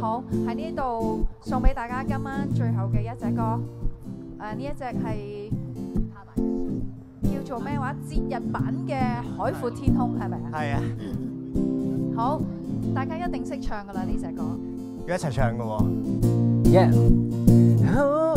好喺呢度送俾大家今晚最後嘅一隻歌。誒呢一隻係叫做咩話？節日版嘅《海闊天空》係咪啊？係啊，好，大家一定識唱噶啦呢只歌。要一齊唱噶喎。Yeah. Oh,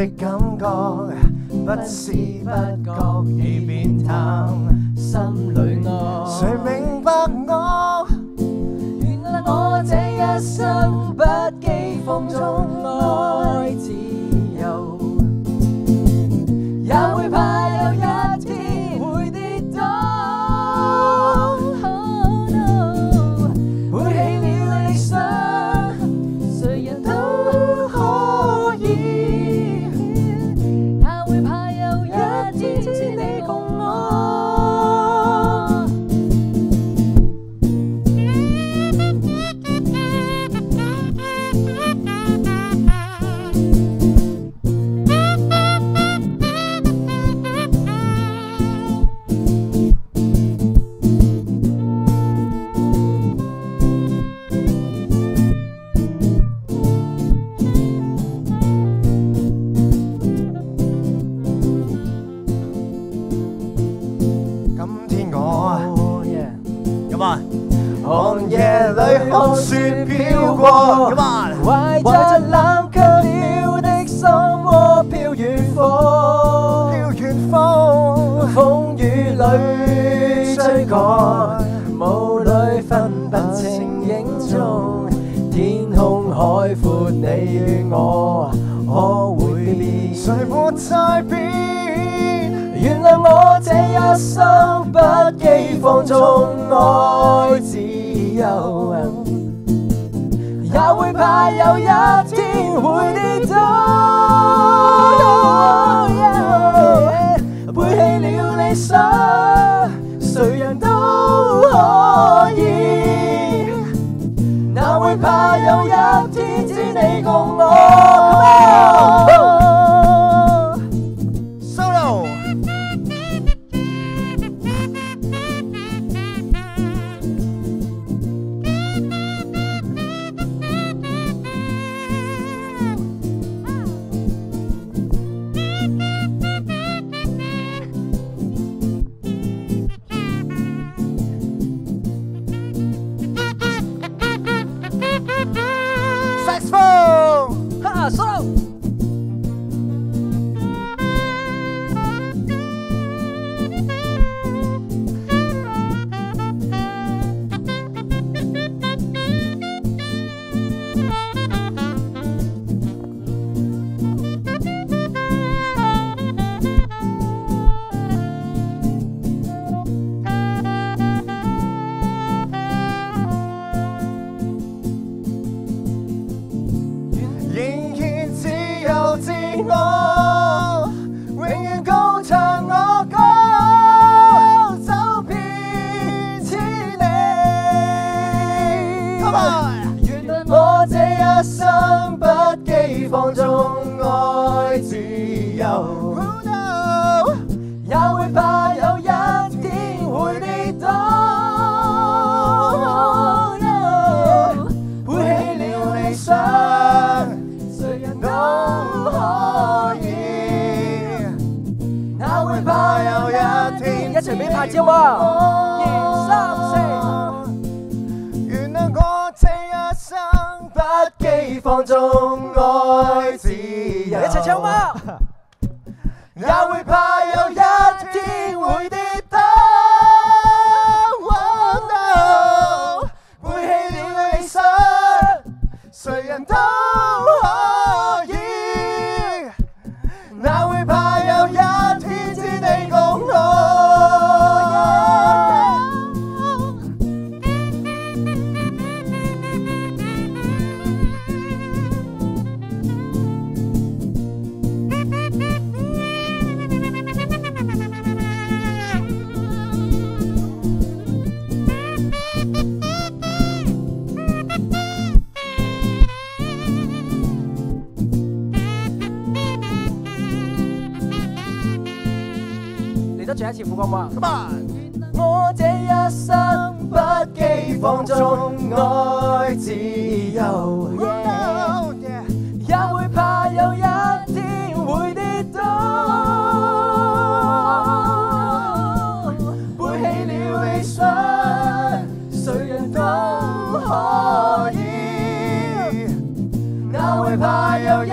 的感觉，不知不觉已变淡。心里爱，谁明白我？原谅我这一生不羁放纵爱夜裏看雪飄過咁，啊，懷着冷卻了的心窩飄遠方，飄遠方，風雨裏追趕，霧裏分不清影蹤，天空海闊，你與我可會變？誰沒在變？原諒我這一生不羈放縱愛自也会怕有一天会跌倒。背弃了理想，Russell. 我，永遠高唱我歌，走遍千里。原諒我這一生不羈放縱齊俾拍照啊！二三四，原諒我這一生不羈放縱愛自由，一齊唱嘛！也會怕有一天會跌倒。Oh 背弃了理想，誰人都可以。哪會怕嚟多唱一次副歌嘛！我這一生不羈放縱愛自由，也會怕有一天會跌倒。背棄了理想，誰人都可以，哪會怕有一